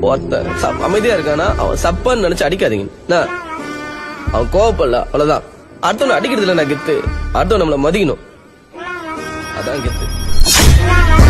ஒருத்தன் சப்- அமைதியா இருக்கானா? அவன் சப்பான்னு நினைச்சு அடிக்காதீங்க. என்ன? அவன் கோவப்படல. அவ்வளவுதான். அடுத்தவன் அடிக்கிறது நான் கெத்து? அடுத்தவன் நம்மள மதிக்கணும். அதான் கெத்து.